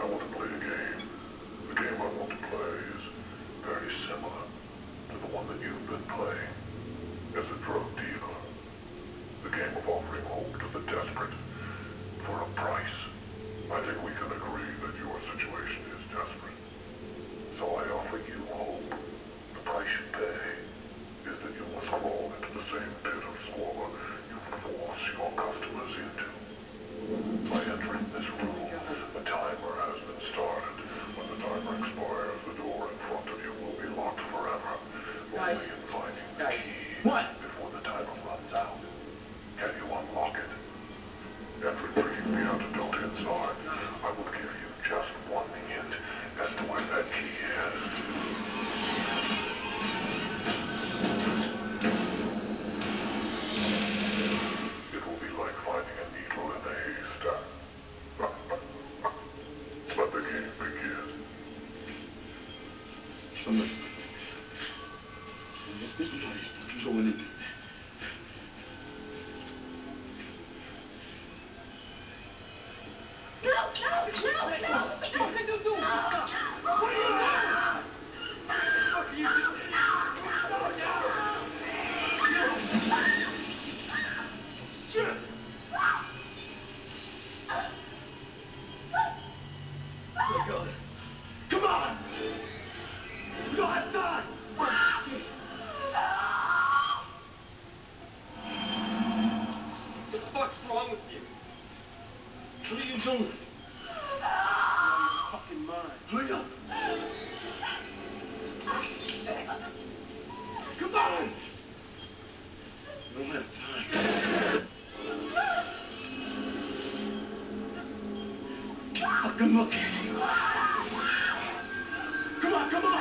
I want to play a game. The game I want to play is very similar to the one that you've been playing as a drug dealer. The game of offering hope to the desperate for a price. I think we can agree that your situation is desperate. So I offer you hope. The price you pay is that you must crawl into the same pit of squalor you force your customers into. By entering this room, a timer has been started. When the timer expires, the door in front of you will be locked forever. Guys. Only in finding the Guys. key What? before the timer runs out. Can you unlock it? After bringing me out antidote inside, I will give you just one hint as to where that key is. It will be like finding a needle in a haystack. Let the game begin. Somebody. This toujours honnête. Yeah. Fuck's wrong with you? What are you doing? Fucking mind. Hurry up. Come on! We don't have time. Fucking look. Come on, come on!